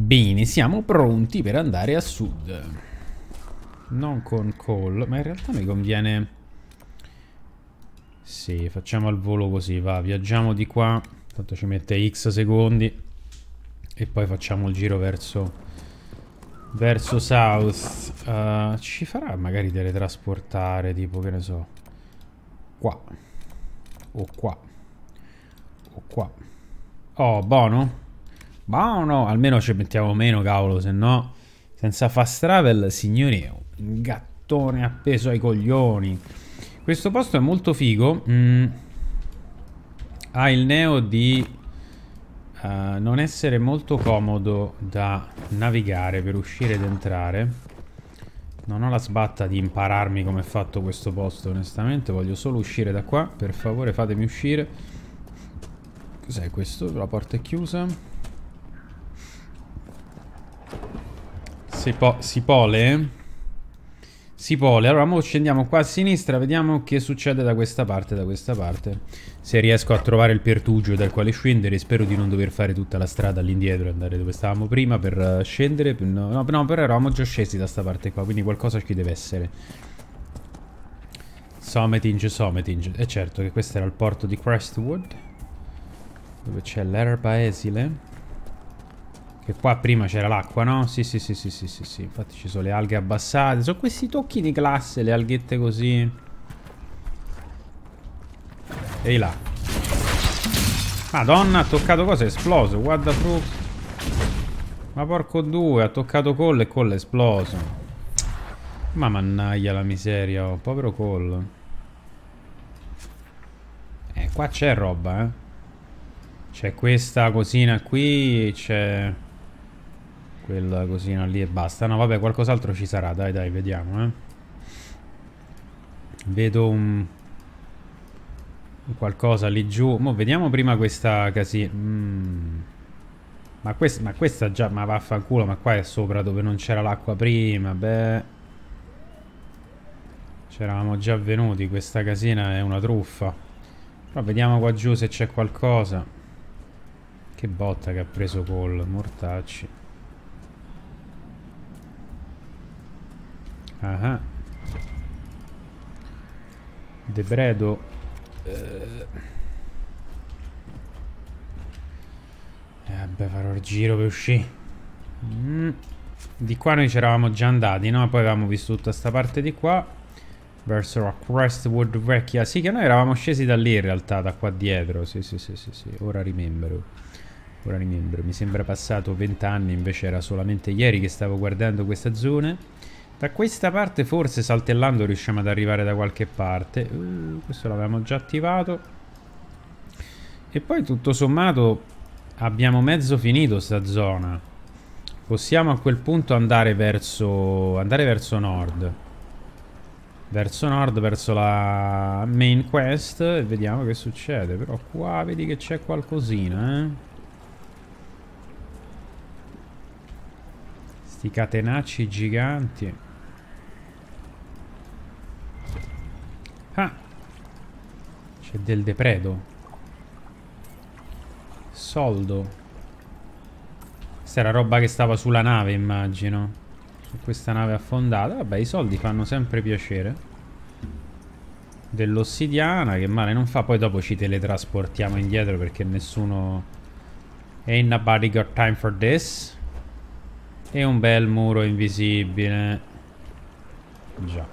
Bene, siamo pronti per andare a sud. Non con call, ma in realtà mi conviene... Sì, facciamo al volo così, va, viaggiamo di qua, tanto ci mette x secondi e poi facciamo il giro verso verso south. Uh, ci farà magari teletrasportare, tipo, che ne so, qua o qua o qua. Oh, buono? Buono, almeno ci mettiamo meno, cavolo, se no senza fast travel, signori, un gattone appeso ai coglioni. Questo posto è molto figo. Mm. Ha il neo di uh, non essere molto comodo da navigare per uscire ed entrare. Non ho la sbatta di impararmi come è fatto questo posto, onestamente. Voglio solo uscire da qua. Per favore, fatemi uscire. Cos'è questo? La porta è chiusa. Si, po si pole? Si pole. Allora, ora scendiamo qua a sinistra, vediamo che succede da questa parte, da questa parte. Se riesco a trovare il pertugio dal quale scendere, spero di non dover fare tutta la strada all'indietro e andare dove stavamo prima per uh, scendere. No, no, no, però eravamo già scesi da sta parte qua, quindi qualcosa ci deve essere. Sometinge, Sometinge. E certo che questo era il porto di Crestwood, dove c'è l'erba esile. Che qua prima c'era l'acqua, no? Sì, sì, sì, sì, sì, sì, sì. Infatti ci sono le alghe abbassate. Sono questi tocchi di classe, le alghette così. Ehi là. Madonna, ha toccato cosa? È esploso. Guarda through. Ma porco due, ha toccato Cole e Cole è esploso. Ma mannaglia la miseria, oh. povero Cole. Eh, qua c'è roba, eh. C'è questa cosina qui, c'è quella cosina lì e basta. No, vabbè, qualcos'altro ci sarà. Dai, dai, vediamo, eh. Vedo un... Qualcosa lì giù. Mo vediamo prima questa casina. Mm. Ma, quest ma questa già... Ma vaffanculo, ma qua è sopra dove non c'era l'acqua prima. Beh... C'eravamo già venuti. Questa casina è una truffa. Però vediamo qua giù se c'è qualcosa. Che botta che ha preso Cole. Mortacci. Ah Debredo eh. eh vabbè farò il giro per uscire mm. Di qua noi ci eravamo già andati no? Poi avevamo visto tutta sta parte di qua Verso la Crestwood vecchia Sì che noi eravamo scesi da lì in realtà Da qua dietro Sì sì sì sì, sì. Ora rimembro Ora rimembro Mi sembra passato vent'anni Invece era solamente ieri che stavo guardando queste zone da questa parte forse saltellando riusciamo ad arrivare da qualche parte. Uh, questo l'avevamo già attivato. E poi tutto sommato abbiamo mezzo finito sta zona. Possiamo a quel punto andare verso, andare verso nord. Verso nord, verso la main quest e vediamo che succede. Però qua vedi che c'è qualcosina, eh. Sti catenacci giganti. Ah. C'è del depredo. Soldo. Questa era roba che stava sulla nave, immagino. Su questa nave affondata. Vabbè, i soldi fanno sempre piacere. Dell'ossidiana, che male non fa. Poi dopo ci teletrasportiamo indietro perché nessuno... Ain't nobody got time for this. E un bel muro invisibile. Già.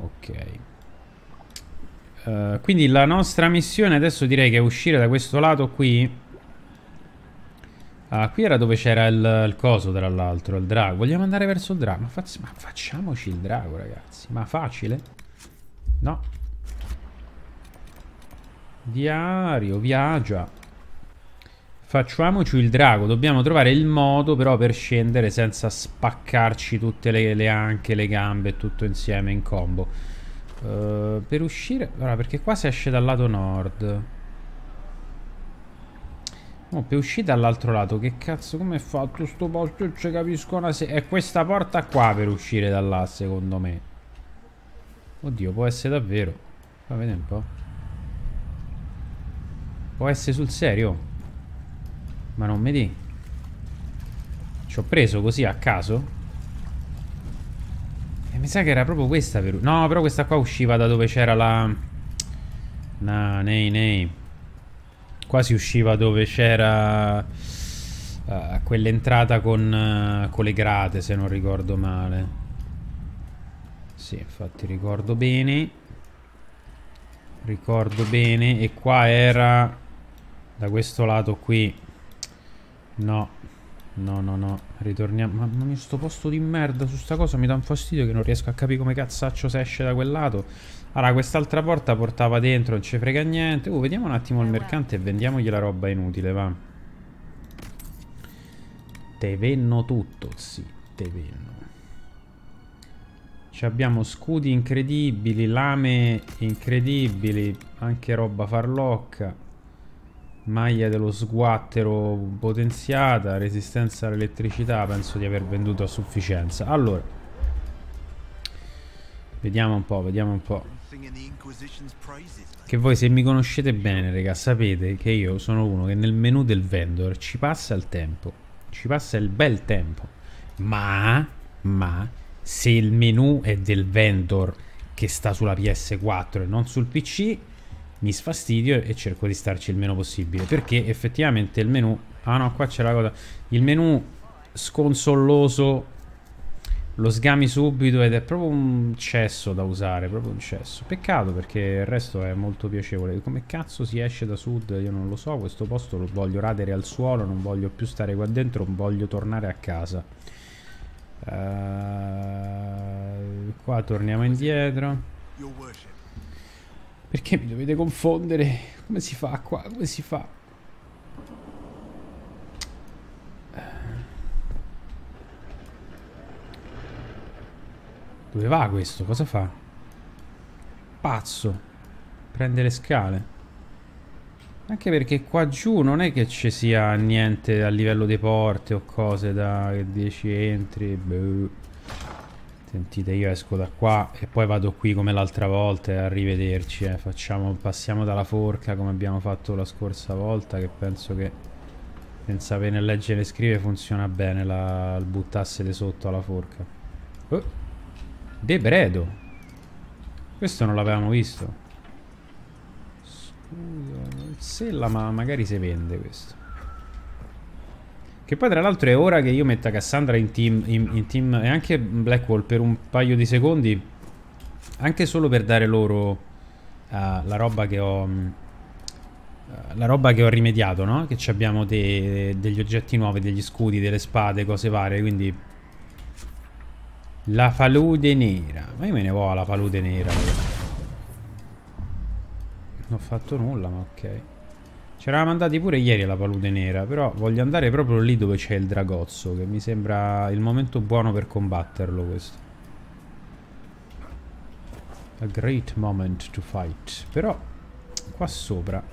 Ok. Uh, quindi la nostra missione adesso direi che è uscire da questo lato qui. Ah, qui era dove c'era il, il, coso tra l'altro, il drago. Vogliamo andare verso il drago? Ma, fa ma facciamoci il drago, ragazzi. Ma facile? No. Diario, viaggia. Facciamoci il drago. Dobbiamo trovare il modo però per scendere senza spaccarci tutte le, le anche, le gambe, tutto insieme in combo. Uh, per uscire... Allora, perché qua si esce dal lato nord. Oh, per uscire dall'altro lato, che cazzo, come è fatto sto posto? Non ci capisco una se... È questa porta qua per uscire da là, secondo me. Oddio, può essere davvero. Fa vedere un po'. Può essere sul serio? Ma non mi di. Ci ho preso così a caso. Mi sa che era proprio questa per... No, però questa qua usciva da dove c'era la... No, nei, nei. Qua si usciva dove c'era... Uh, quell'entrata con, uh, con le grate, se non ricordo male. Sì, infatti ricordo bene. Ricordo bene. E qua era... Da questo lato qui. No. No, no, no. Ritorniamo. Mamma mia, sto posto di merda su sta cosa mi dà un fastidio che non riesco a capire come cazzaccio si esce da quel lato. Allora, quest'altra porta portava dentro, non ci frega niente. Uh, vediamo un attimo il mercante e vendiamogli la roba inutile, va. Te venno tutto, sì, te venno. Ci abbiamo scudi incredibili, lame incredibili, anche roba farlocca. Maglia dello sguattero potenziata, resistenza all'elettricità, penso di aver venduto a sufficienza. Allora, vediamo un po', vediamo un po'. Che voi se mi conoscete bene, raga, sapete che io sono uno che nel menu del vendor ci passa il tempo. Ci passa il bel tempo. Ma, ma, se il menu è del vendor che sta sulla PS4 e non sul PC, mi sfastidio e cerco di starci il meno possibile. Perché effettivamente il menu... Ah no, qua c'è la cosa... Il menu sconsolloso lo sgami subito ed è proprio un cesso da usare, proprio un cesso. Peccato perché il resto è molto piacevole. Come cazzo si esce da sud? Io non lo so, questo posto lo voglio radere al suolo, non voglio più stare qua dentro, voglio tornare a casa. Uh, qua torniamo indietro. Perché mi dovete confondere? Come si fa qua? Come si fa? Dove va questo? Cosa fa? Pazzo. Prende le scale. Anche perché qua giù non è che ci sia niente a livello di porte o cose da che dici entri. Boh. Sentite, io esco da qua e poi vado qui come l'altra volta e arrivederci. Eh. Facciamo, passiamo dalla forca come abbiamo fatto la scorsa volta che penso che senza bene leggere e scrivere funziona bene la, il buttasse di sotto alla forca. Oh. Debredo. Questo non l'avevamo visto. Scusa, sella ma magari si vende questo. Che poi tra l'altro è ora che io metta Cassandra in team, in, in team e anche Blackwall per un paio di secondi. Anche solo per dare loro uh, la roba che ho... Uh, la roba che ho rimediato, no? Che abbiamo de degli oggetti nuovi, degli scudi, delle spade, cose varie, quindi... La palude nera. Ma io me ne vo' alla palude nera. Non ho fatto nulla, ma ok. Ci eravamo andati pure ieri alla palude nera, però voglio andare proprio lì dove c'è il dragozzo, che mi sembra il momento buono per combatterlo questo. A great moment to fight. Però qua sopra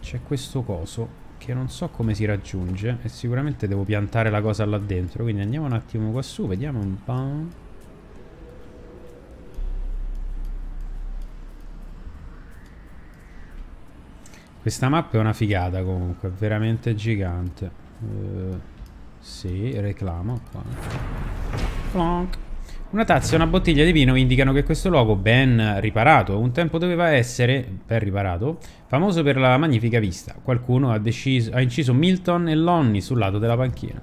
c'è questo coso che non so come si raggiunge e sicuramente devo piantare la cosa là dentro, quindi andiamo un attimo qua su, vediamo un po'. Questa mappa è una figata comunque, veramente gigante. Uh, sì, reclamo qua. Clonk. Una tazza e una bottiglia di vino indicano che questo luogo, ben riparato, un tempo doveva essere, ben riparato, famoso per la magnifica vista. Qualcuno ha, deciso, ha inciso Milton e Lonnie sul lato della panchina.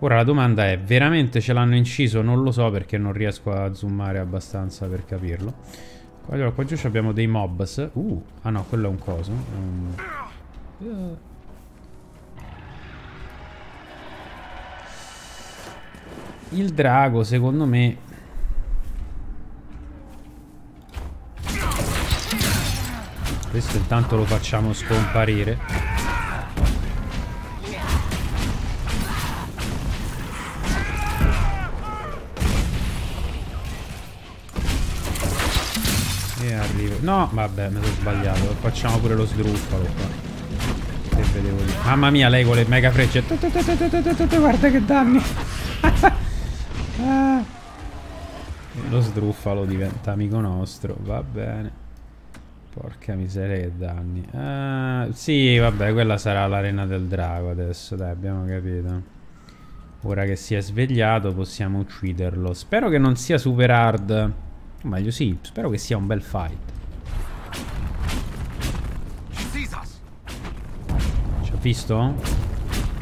Ora la domanda è, veramente ce l'hanno inciso? Non lo so perché non riesco a zoomare abbastanza per capirlo. Allora, qua giù abbiamo dei mobs. Uh, ah no, quello è un coso. Um. Il drago, secondo me... Questo intanto lo facciamo scomparire. No, vabbè, mi sono sbagliato. Facciamo pure lo sdruffalo qua. Che vedevo lì. Mamma mia, lei con le mega frecce. Guarda che danni. Lo sdruffalo diventa amico nostro. Va bene. Porca miseria che danni. Uh, sì, vabbè, quella sarà l'arena del drago adesso, dai, abbiamo capito. Ora che si è svegliato possiamo ucciderlo. Spero che non sia super hard. O meglio sì, spero che sia un bel fight. Visto?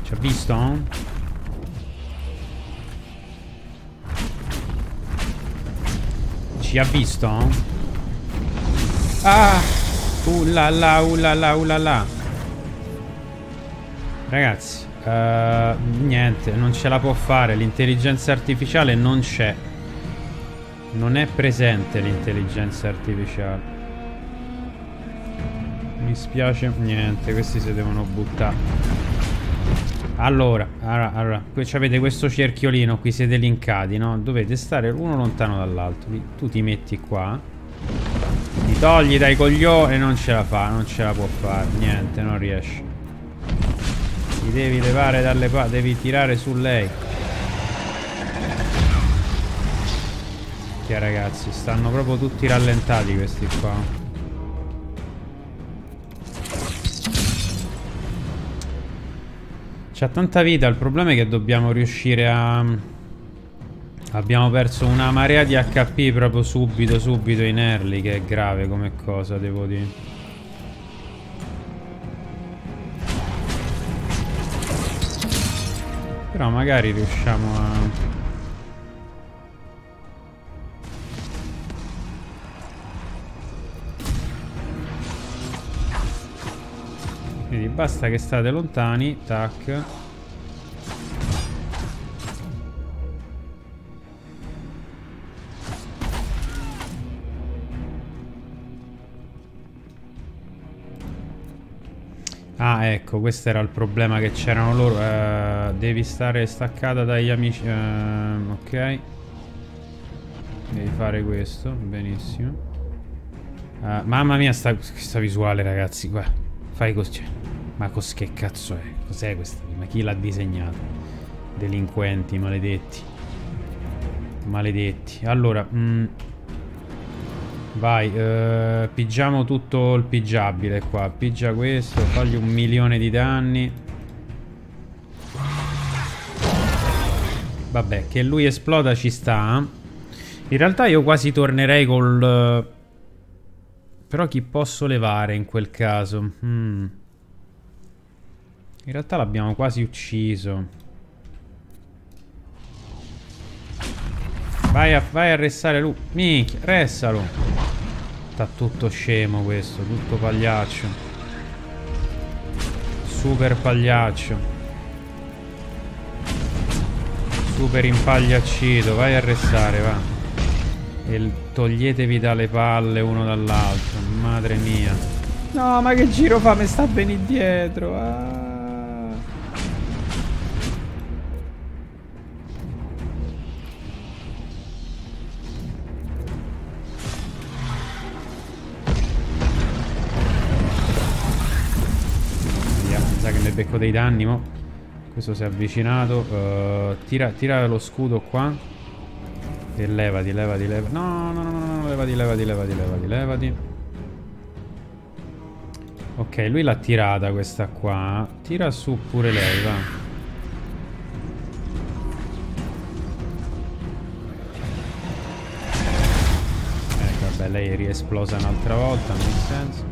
Ci ha visto? Ci ha visto? Ah! Uh la la, uh la uh. Ragazzi, Uh, niente, non ce la può fare. L'intelligenza artificiale non c'è. Non è presente l'intelligenza artificiale. Mi spiace. Niente, questi si devono buttare. Allora, allora, allora qui avete questo cerchiolino, qui siete linkati, no? Dovete stare uno lontano dall'altro. Tu ti metti qua. Ti togli dai coglioni e non ce la fa, non ce la può fare. Niente, non riesce. Ti devi levare dalle pa... Devi tirare su lei. Che ragazzi, stanno proprio tutti rallentati questi qua. C'ha tanta vita, il problema è che dobbiamo riuscire a... Abbiamo perso una marea di HP proprio subito, subito in early, che è grave come cosa, devo dire. Però magari riusciamo a... Quindi basta che state lontani, tac. Ah, ecco, questo era il problema che c'erano loro. Uh, devi stare staccata dagli amici. Uh, ok. Devi fare questo, benissimo. Uh, mamma mia, sta, questa visuale, ragazzi. Qua. Fai così. Ma cos che cazzo è? Cos'è questa? Ma chi l'ha disegnata? Delinquenti, maledetti. Maledetti. Allora, mm, Vai, eh, pigiamo tutto il pigiabile qua. Pigia questo, fagli un milione di danni. Vabbè, che lui esploda ci sta. In realtà io quasi tornerei col... Però chi posso levare in quel caso? Hmm. In realtà l'abbiamo quasi ucciso. Vai a, vai a restare lui. Minchia, restalo. Sta tutto scemo questo, tutto pagliaccio. Super pagliaccio. Super impagliaccito, vai a restare, va. E toglietevi dalle palle uno dall'altro, madre mia. No, ma che giro fa? Mi sta bene dietro. Ah. Becco dei danni, mo. Questo si è avvicinato. Uh, tira, tira lo scudo qua. E levati, levati, levati. No, no, no, no, no, levati, levati, levati, levati, levati. Ok, lui l'ha tirata questa qua. Tira su pure lei, va. Ecco, lei è riesplosa un'altra volta, nel senso.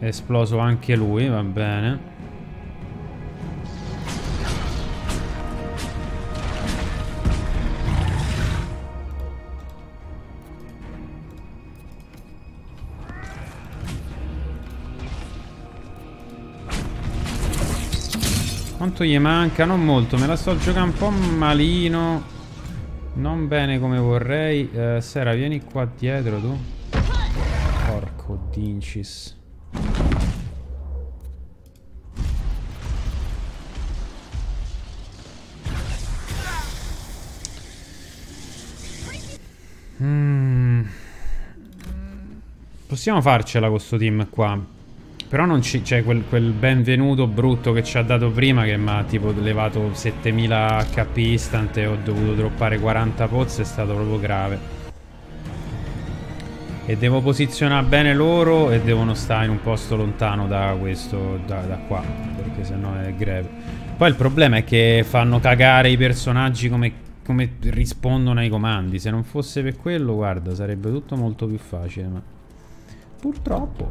Esploso anche lui, va bene. Quanto gli manca? Non molto, me la sto giocando un po' malino. Non bene come vorrei. Eh, Sera, vieni qua dietro tu. Porco dincis. Possiamo farcela con questo team qua. Però non c'è cioè, quel, quel, benvenuto brutto che ci ha dato prima che mi ha tipo levato 7000 HP instant e ho dovuto droppare 40 pozze è stato proprio grave. E devo posizionare bene loro e devono stare in un posto lontano da questo, da, da qua, perché sennò è greve. Poi il problema è che fanno cagare i personaggi come, come rispondono ai comandi. Se non fosse per quello, guarda, sarebbe tutto molto più facile, ma purtroppo...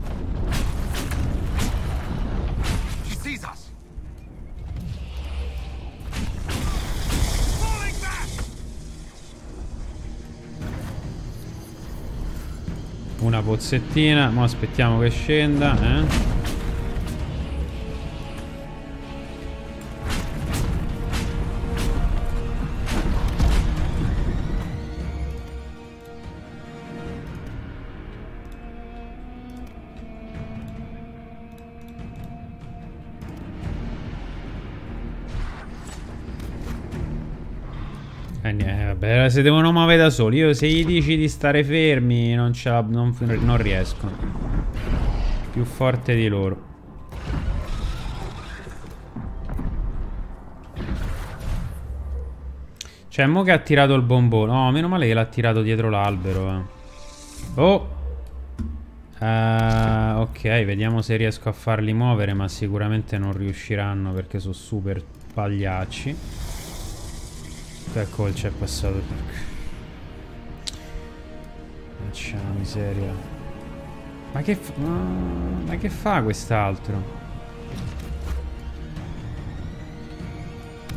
Una pozzettina, ma aspettiamo che scenda, eh. Vabbè, se devono muovere da soli. Io se gli dici di stare fermi non, non, non riescono. Più forte di loro. Cioè, mo che ha tirato il bombone. No, meno male che l'ha tirato dietro l'albero. Eh. Oh! Uh, ok, vediamo se riesco a farli muovere, ma sicuramente non riusciranno perché sono super pagliacci. Ecco il c'è passato. Faccia miseria. Ma che fa? Ma che fa quest'altro?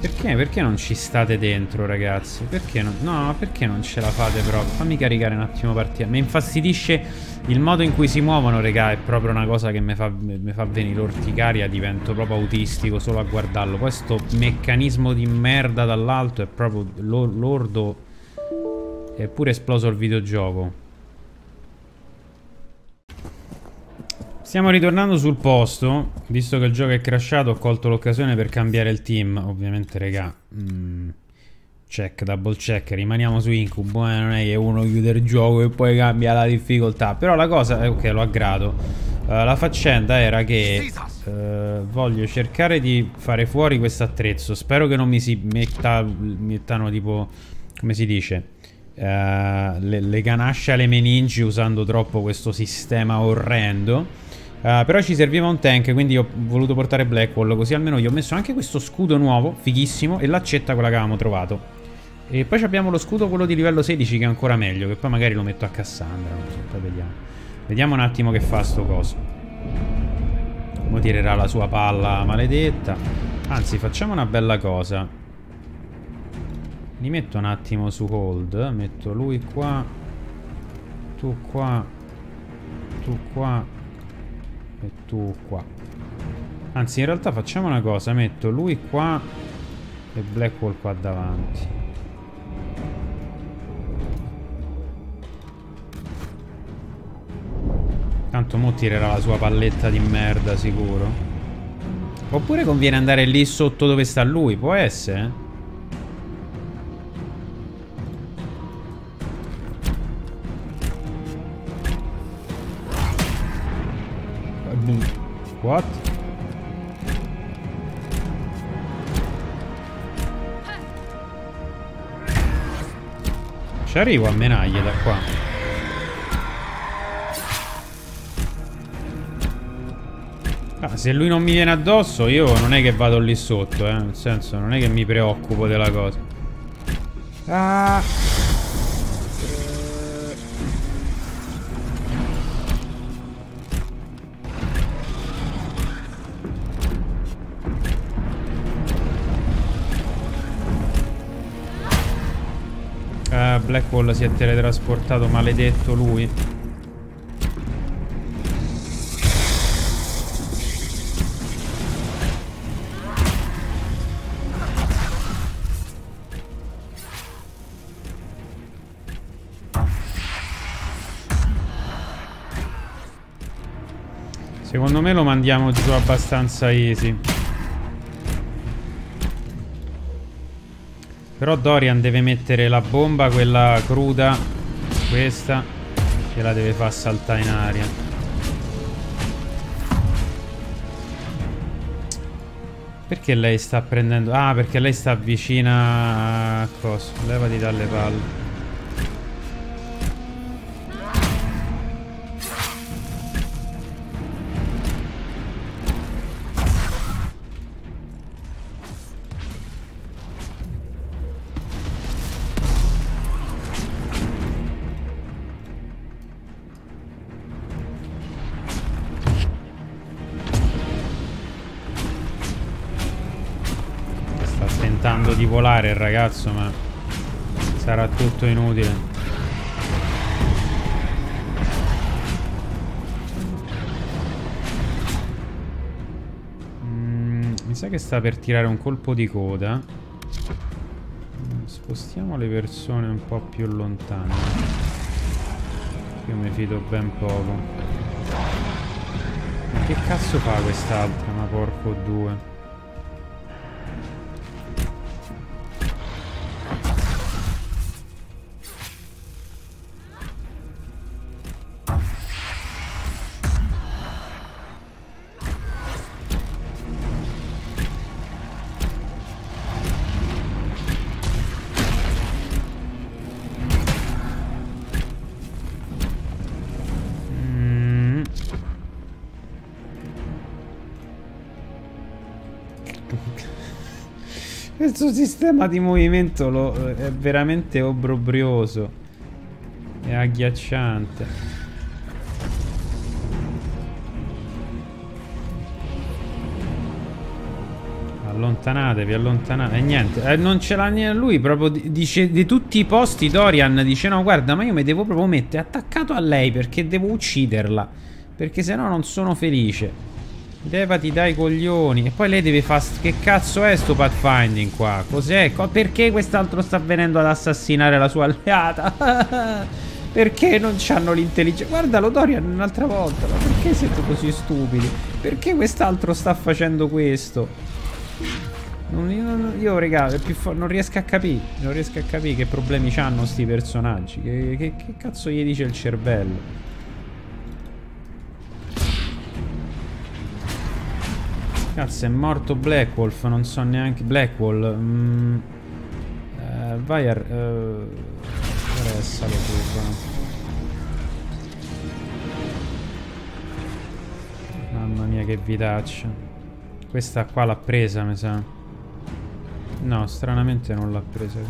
Perché? Perché non ci state dentro, ragazzi? Perché non... No, perché non ce la fate proprio? Fammi caricare un attimo partita. Mi infastidisce il modo in cui si muovono, raga, è proprio una cosa che mi fa, fa, venire orticaria. Divento proprio autistico solo a guardarlo. Poi sto meccanismo di merda dall'alto è proprio lordo. È pure esploso il videogioco. Stiamo ritornando sul posto. Visto che il gioco è crashato, ho colto l'occasione per cambiare il team. Ovviamente, raga. Mm. Check, double check, rimaniamo su incubo, eh? non è che uno chiude il gioco e poi cambia la difficoltà. Però la cosa, eh, ok, lo aggrado. Uh, la faccenda era che uh, voglio cercare di fare fuori questo attrezzo. Spero che non mi si metta, mettano tipo, come si dice, uh, le, le ganasce alle meningi usando troppo questo sistema orrendo. Uh, però ci serviva un tank, quindi ho voluto portare Blackwall, così almeno gli ho messo anche questo scudo nuovo, fighissimo, e l'accetta quella che avevamo trovato. E poi abbiamo lo scudo, quello di livello 16, che è ancora meglio. Che poi magari lo metto a Cassandra. Non so, poi vediamo. Vediamo un attimo che fa sto coso. Come tirerà la sua palla maledetta. Anzi, facciamo una bella cosa. Li metto un attimo su hold. Metto lui qua. Tu qua. Tu qua. E tu qua. Anzi, in realtà facciamo una cosa. Metto lui qua. E Blackwall qua davanti. Tanto mo tirerà la sua palletta di merda sicuro. Oppure conviene andare lì sotto dove sta lui, può essere? What? Ci arrivo a menaglie da qua. Ah, se lui non mi viene addosso io non è che vado lì sotto, eh. Nel senso, non è che mi preoccupo della cosa. Ah! Uh, Blackwall si è teletrasportato, maledetto lui. Secondo me lo mandiamo giù abbastanza easy. Però Dorian deve mettere la bomba, quella cruda, questa, che la deve far saltare in aria. Perché lei sta prendendo... Ah, perché lei sta vicina a cosa? Levati dalle palle. Volare il ragazzo, ma sarà tutto inutile. Mm, mi sa che sta per tirare un colpo di coda. Spostiamo le persone un po' più lontane. Io mi fido ben poco. Ma che cazzo fa quest'altra? Ma porco due. Questo sistema di movimento lo, è veramente obbrobrioso. È agghiacciante. Allontanatevi, allontanate. E niente, eh, non ce l'ha neanche lui. Proprio dice di tutti i posti. Dorian dice: No, guarda, ma io mi devo proprio mettere attaccato a lei perché devo ucciderla. Perché sennò non sono felice. Levati dai coglioni. E poi lei deve fare... Che cazzo è sto pathfinding qua? Cos'è? Perché quest'altro sta venendo ad assassinare la sua alleata? perché non hanno l'intelligenza? Guardalo Dorian un'altra volta. Ma perché siete così stupidi? Perché quest'altro sta facendo questo? Non, io, io raga, non riesco a capire. Non riesco a capire che problemi hanno sti personaggi. Che, che, che cazzo gli dice il cervello? Cazzo, è morto Blackwolf, non so neanche... Blackwall. Mm, eh, vai a... Uh, restalo tu, Mamma mia che vitaccia. Questa qua l'ha presa, mi sa. No, stranamente non l'ha presa.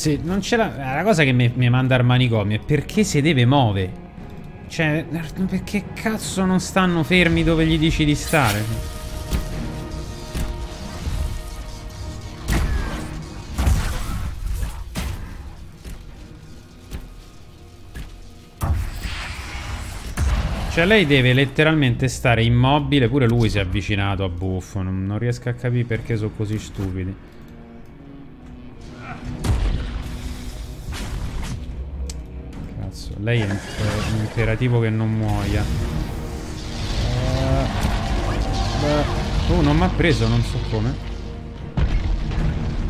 Sì, non ce l'ha. La cosa che mi, mi manda al manicomio è perché si deve muovere. Cioè, perché cazzo non stanno fermi dove gli dici di stare? Cioè lei deve letteralmente stare immobile Pure lui si è avvicinato a buffo Non, non riesco a capire perché sono così stupidi Lei è un imperativo che non muoia. Uh, oh, non mi ha preso, non so come.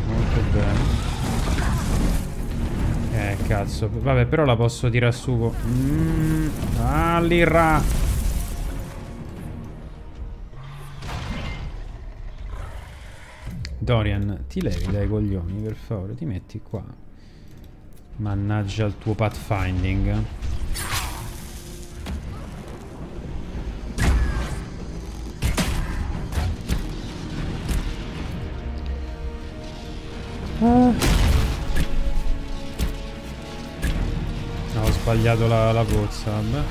Molto bene. Eh, cazzo. Vabbè, però la posso tirare su. Mmm. Allira. Dorian, ti levi dai coglioni, per favore. Ti metti qua. Mannaggia il tuo pathfinding. Ah. ho sbagliato la, la pozza, vabbè.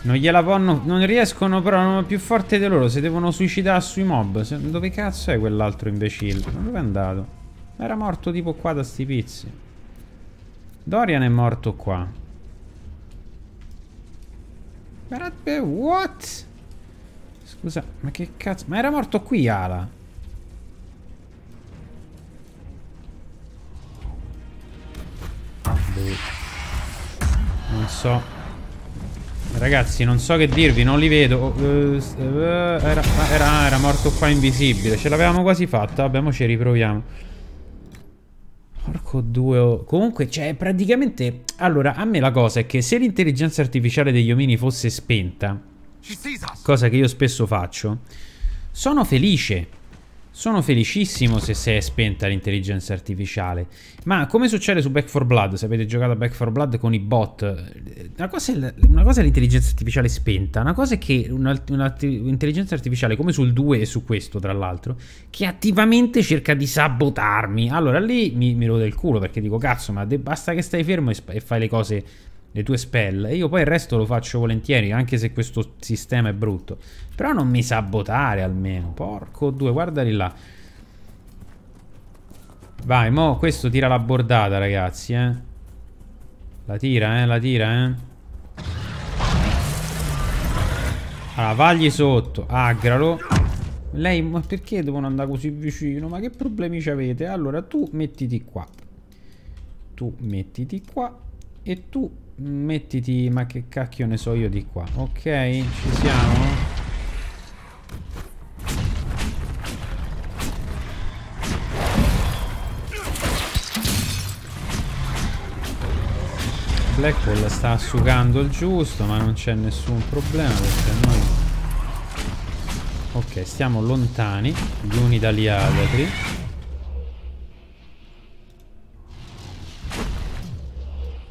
Non gliela fanno. Non riescono però, non è più forte di loro. Si devono suicidare sui mob. Dove cazzo è quell'altro imbecille? Dove è andato? Era morto tipo qua da sti pizzi. Dorian è morto qua. What? Scusa, ma che cazzo? Ma era morto qui Ala. Non so. Ragazzi, non so che dirvi, non li vedo. Uh, uh, era, era, era morto qua invisibile. Ce l'avevamo quasi fatta. Vabbè, mo ci riproviamo. Porco due... Comunque, cioè, praticamente... Allora, a me la cosa è che se l'intelligenza artificiale degli omini fosse spenta, cosa che io spesso faccio, sono felice. Sono felicissimo se si è spenta l'intelligenza artificiale. Ma come succede su Back 4 Blood, se avete giocato a Back 4 Blood con i bot, una cosa, è, l'intelligenza artificiale spenta, una cosa è che un'intelligenza artificiale come sul 2 e su questo tra l'altro, che attivamente cerca di sabotarmi. Allora lì mi, mi rode il culo perché dico cazzo, ma basta che stai fermo e, e fai le cose le tue spell. E io poi il resto lo faccio volentieri anche se questo sistema è brutto. Però non mi sabotare almeno. Porco due guardali là. Vai mo questo tira la bordata ragazzi eh. La tira eh la tira eh. Allora vagli sotto aggralo. Lei ma perché devono andare così vicino? Ma che problemi ci avete? Allora tu mettiti qua. Tu mettiti qua e tu mettiti, ma che cacchio ne so io di qua. Ok, ci siamo? Blackwall sta assugando il giusto, ma non c'è nessun problema perché noi... Ok, stiamo lontani gli uni dagli altri.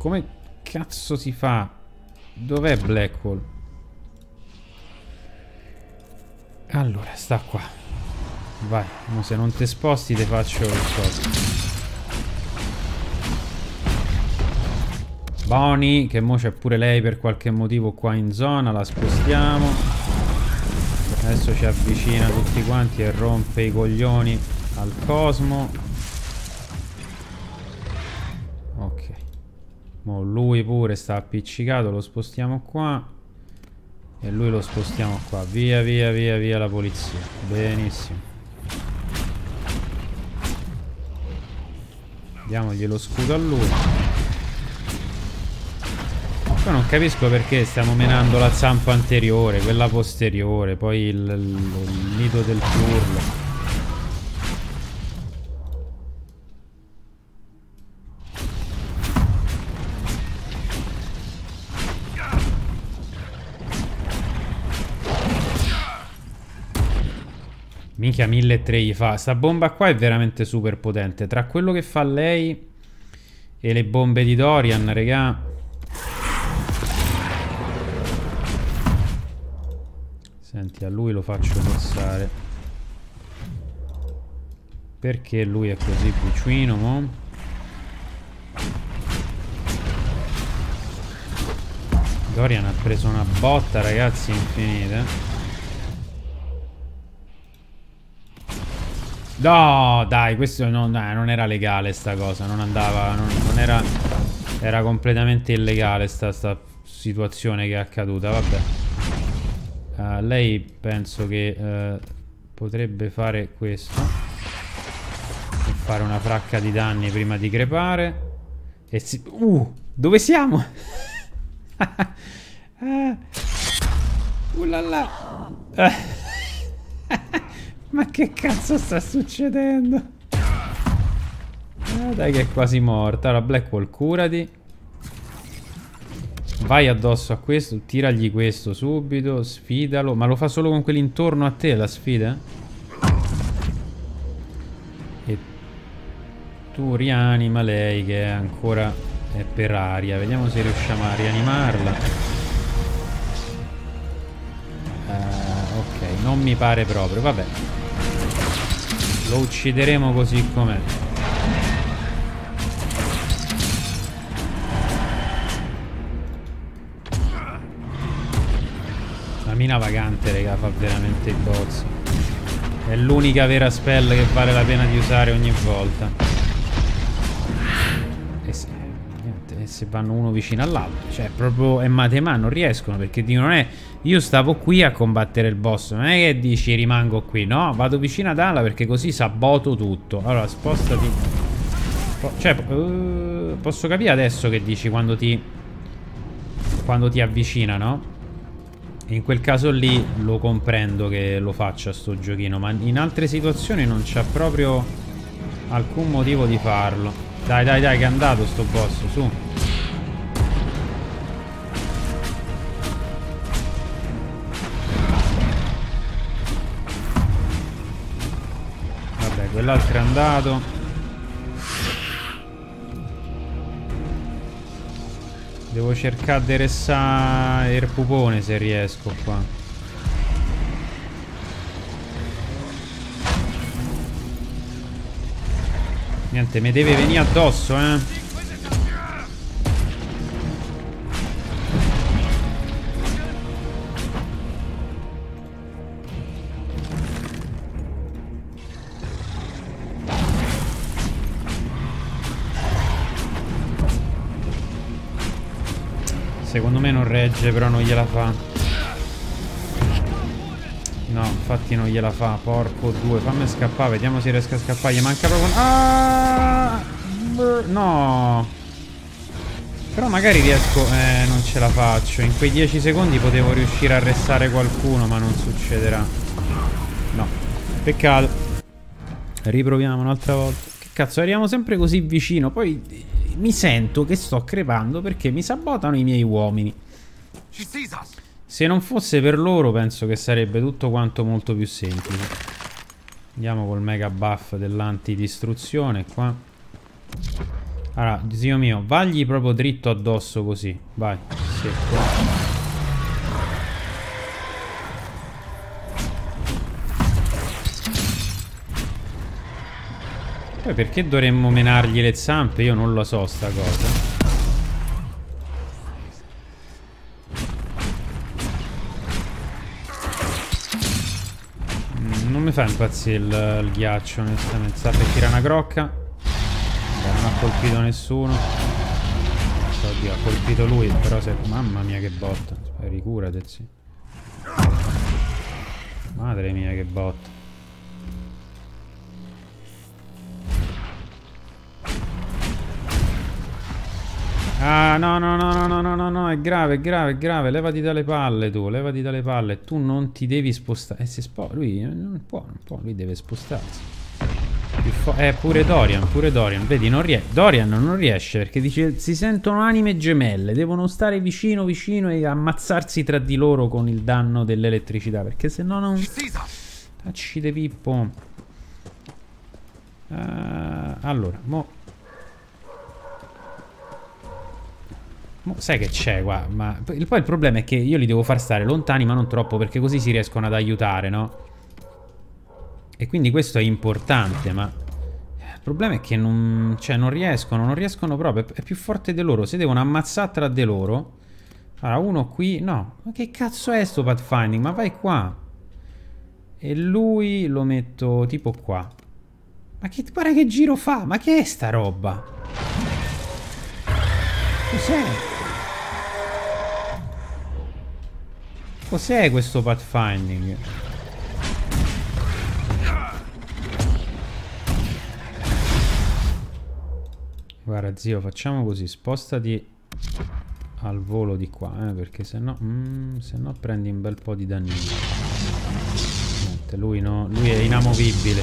Come cazzo si fa? Dov'è Blackwall? Allora, sta qua. Vai, se non ti sposti ti faccio il coso. Bonnie, che mo c'è pure lei per qualche motivo qua in zona, la spostiamo. Adesso ci avvicina tutti quanti e rompe i coglioni al cosmo. Mo lui pure sta appiccicato, lo spostiamo qua. E lui lo spostiamo qua. Via, via, via, via la polizia. Benissimo. Diamogli lo scudo a lui. Poi non capisco perché stiamo menando la zampa anteriore, quella posteriore, poi il, il, il nido del turlo. Minchia 1003 gli fa. Sta bomba qua è veramente super potente. Tra quello che fa lei e le bombe di Dorian, regà. Senti, a lui lo faccio passare. Perché lui è così vicino, mo? Dorian ha preso una botta, ragazzi, infinita. No, dai, questo non, eh, non, era legale sta cosa, non andava, non, non era... Era completamente illegale sta, sta, situazione che è accaduta, vabbè. Uh, lei penso che uh, potrebbe fare questo. Fare una fracca di danni prima di crepare. E si... Uh, dove siamo? uh, uh là là. Ma che cazzo sta succedendo? Ah, dai che è quasi morta. Allora Blackwall curati. Vai addosso a questo, tiragli questo subito, sfidalo. Ma lo fa solo con quelli intorno a te la sfida? E tu rianima lei che è ancora è per aria. Vediamo se riusciamo a rianimarla. Uh, ok, non mi pare proprio, vabbè. Lo uccideremo così com'è. La mina vagante, raga, fa veramente il bozzo. È l'unica vera spell che vale la pena di usare ogni volta. E se, niente, se vanno uno vicino all'altro. Cioè, proprio è matematica, non riescono perché non è io stavo qui a combattere il boss. Non è che dici rimango qui. No, vado vicino ad Alla perché così saboto tutto. Allora, spostati. Cioè, uh, posso capire adesso che dici quando ti... Quando ti avvicina, no? In quel caso lì lo comprendo che lo faccia sto giochino. Ma in altre situazioni non c'è proprio alcun motivo di farlo. Dai, dai, dai, che è andato sto boss, su. Quell'altro è andato. Devo cercare di restare il pupone se riesco qua. Niente, mi deve venire addosso, eh. Regge, però non gliela fa. No, infatti non gliela fa. Porco due. Fammi scappare. Vediamo se riesco a scappare. Gli manca proprio... Ah! No. Però magari riesco... Eh, non ce la faccio. In quei 10 secondi potevo riuscire a restare qualcuno, ma non succederà. No. Peccato. Riproviamo un'altra volta. Che cazzo, arriviamo sempre così vicino. Poi mi sento che sto crepando perché mi sabotano i miei uomini. Se non fosse per loro penso che sarebbe tutto quanto molto più semplice. Andiamo col mega buff dell'antidistruzione qua. Allora, zio mio, vagli proprio dritto addosso così. Vai, secco. Poi perché dovremmo menargli le zampe? Io non lo so sta cosa. Fa impazzire il, il ghiaccio, onestamente. Sta per tirare una crocca. Beh, non ha colpito nessuno. Oddio, ha colpito lui, però se... Mamma mia che botta. Ricurate, sì. Madre mia che botta. Ah, no, no, no, no, no, no, no, no, è grave, è grave, è grave. Levati dalle palle tu, levati dalle palle. Tu non ti devi spostare. Eh, si spo lui non può, non può, lui deve spostarsi. Eh, pure Dorian, pure Dorian. Vedi, non riesce. Dorian non riesce perché dice si sentono anime gemelle. Devono stare vicino, vicino e ammazzarsi tra di loro con il danno dell'elettricità. Perché se no non... Tacci de Pippo. Uh, allora, mo Sai che c'è qua, ma poi il problema è che io li devo far stare lontani ma non troppo perché così si riescono ad aiutare, no? E quindi questo è importante, ma il problema è che non, cioè, non riescono, non riescono proprio, è più forte di loro, si devono ammazzare tra di loro. Allora, uno qui, no, ma che cazzo è sto pathfinding? Ma vai qua. E lui lo metto tipo qua. Ma che, guarda che giro fa, ma che è sta roba? Cos'è? Cos'è questo pathfinding? Guarda zio facciamo così Spostati al volo di qua eh, Perché se no mm, Se prendi un bel po' di danni. Niente lui, no, lui è inamovibile.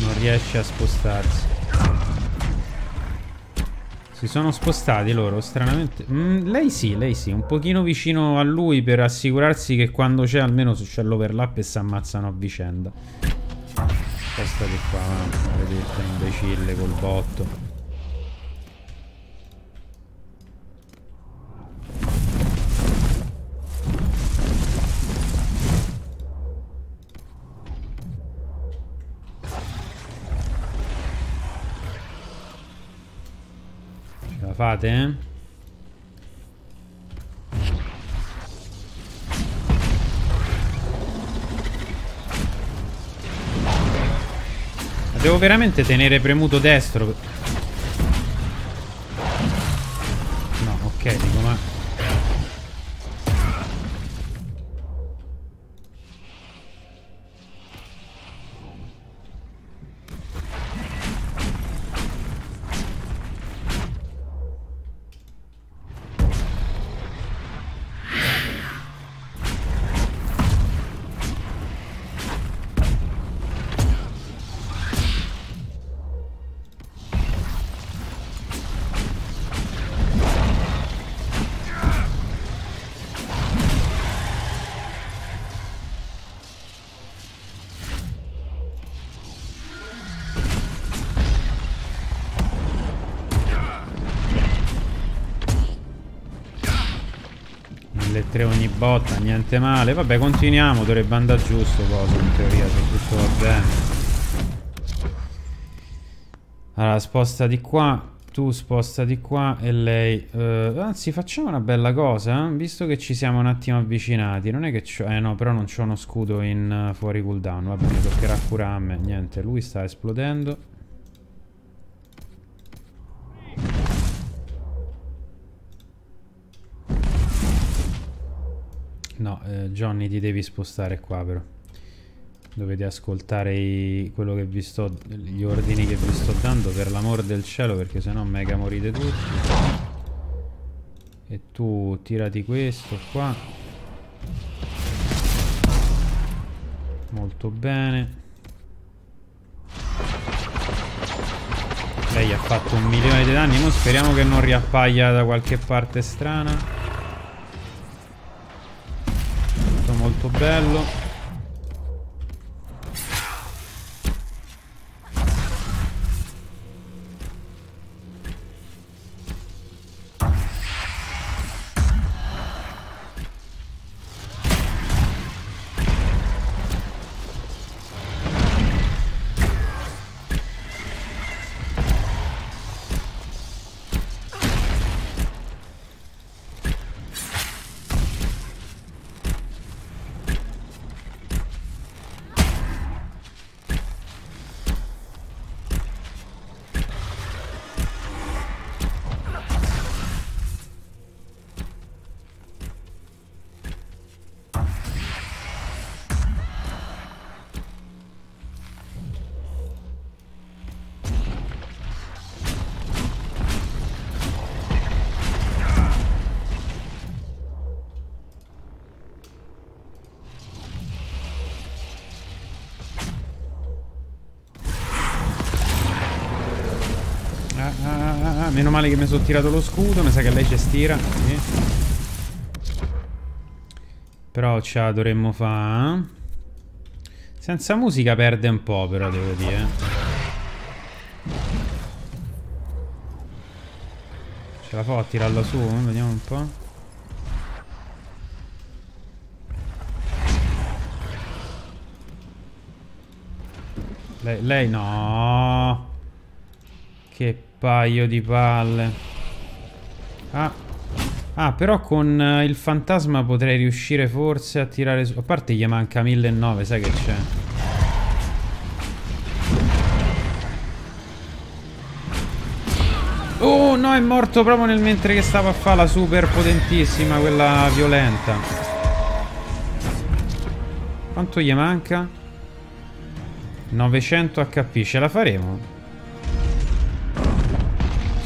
Non riesce a spostarsi si sono spostati loro, stranamente. Mm, lei sì, lei sì. Un pochino vicino a lui per assicurarsi che quando c'è almeno c'è l'overlap e si ammazzano a vicenda. Spostati qua, maledetta imbecille col botto. Fate, eh? Devo veramente tenere premuto destro. No, ok, dico ma... tre ogni botta, niente male. Vabbè, continuiamo, dovrebbe andare giusto cosa in teoria, se tutto va bene. Allora, sposta di qua, tu sposta di qua e lei... Uh, anzi, facciamo una bella cosa, eh? visto che ci siamo un attimo avvicinati. Non è che c'ho... Eh no, però non c'ho uno scudo in uh, fuori cooldown. Vabbè, mi toccherà me. Niente, lui sta esplodendo. No, eh, Johnny ti devi spostare qua però. Dovete ascoltare i, quello che vi sto, gli ordini che vi sto dando per l'amor del cielo perché sennò mega morite tutti. E tu tirati questo qua. Molto bene. Lei ha fatto un milione di danni, mo speriamo che non riappaia da qualche parte strana. Molto bello Meno male che mi sono tirato lo scudo, mi sa che lei ci stira. Sì. Però ce la dovremmo fare. Senza musica perde un po', però devo dire. Ce la fa a tirarla su? Vediamo un po'. Lei, lei no. Che paio di palle. Ah. Ah, però con uh, il fantasma potrei riuscire forse a tirare su... A parte gli manca 1009, sai che c'è? Oh, no, è morto proprio nel mentre che stava a fare la super potentissima, quella violenta. Quanto gli manca? 900 HP, ce la faremo?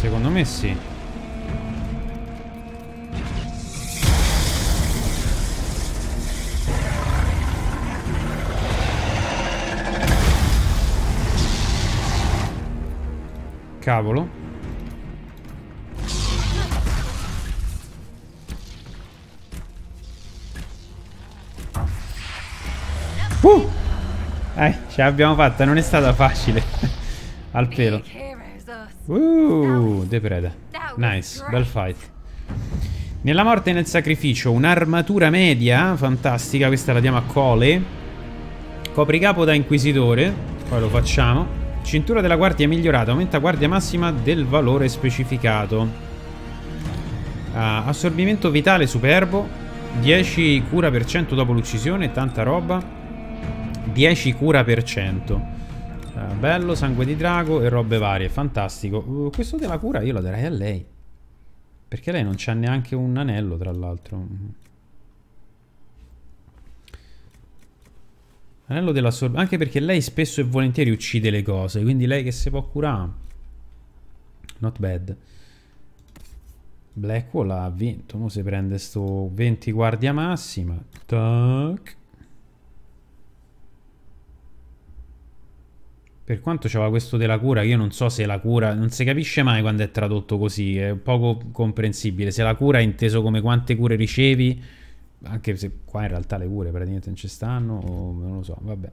Secondo me sì. Cavolo. Uh! Eh, ce l'abbiamo fatta, non è stata facile. Al pelo. Uh, De Preda. Nice, bel fight. Nella morte e nel sacrificio, un'armatura media, fantastica, questa la diamo a Cole. Copricapo da inquisitore, poi lo facciamo. Cintura della guardia migliorata, aumenta guardia massima del valore specificato. Uh, assorbimento vitale superbo, 10 cura per cento dopo l'uccisione, tanta roba. 10 cura per cento. Uh, bello, sangue di drago e robe varie, fantastico. Uh, questo della cura io lo darei a lei. Perché lei non c'ha neanche un anello, tra l'altro. Anello della sorb... Anche perché lei spesso e volentieri uccide le cose, quindi lei che si può curare. Not bad. Blackwall ha vinto. Ora si prende sto 20 guardia massima. Tac. Per quanto c'era questo della cura, io non so se la cura, non si capisce mai quando è tradotto così, è poco comprensibile. Se la cura è inteso come quante cure ricevi, anche se qua in realtà le cure praticamente non ci stanno, o non lo so, vabbè.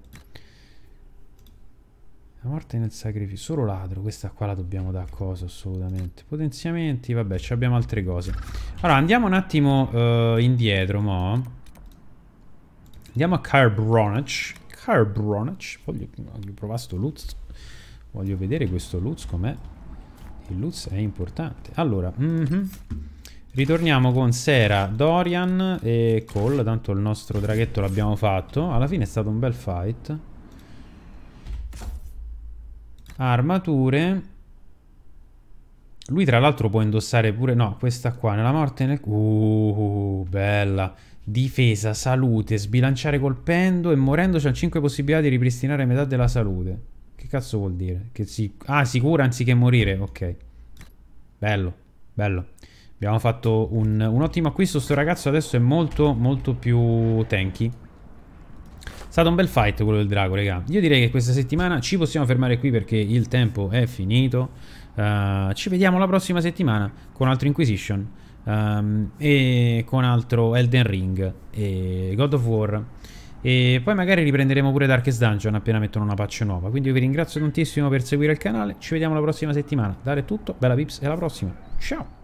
La morte nel sacrificio. Solo ladro. Questa qua la dobbiamo dare a cosa assolutamente. Potenziamenti. Vabbè, ci abbiamo altre cose. Allora, andiamo un attimo uh, indietro, mo. Andiamo a Carbronach. Carbronach. Voglio, voglio provare sto Lutz. Voglio vedere questo Lutz com'è. Il Lutz è importante. Allora, mm -hmm. ritorniamo con Sera, Dorian e Cole. Tanto il nostro draghetto l'abbiamo fatto. Alla fine è stato un bel fight. Armature. Lui tra l'altro può indossare pure... No, questa qua, nella morte nel... Uh, bella. Difesa, salute, sbilanciare colpendo e morendo c'ha 5 possibilità di ripristinare metà della salute. Che cazzo vuol dire? Che si... Ah, si cura anziché morire? Ok. Bello, bello. Abbiamo fatto un, un ottimo acquisto. Sto ragazzo adesso è molto, molto più tanky. È stato un bel fight quello del drago, raga. Io direi che questa settimana ci possiamo fermare qui perché il tempo è finito. Uh, ci vediamo la prossima settimana con altro Inquisition um, e con altro Elden Ring e God of War. E poi magari riprenderemo pure Darkest Dungeon appena mettono una patch nuova. Quindi io vi ringrazio tantissimo per seguire il canale. Ci vediamo la prossima settimana. Dare tutto, bella pips e alla prossima. Ciao!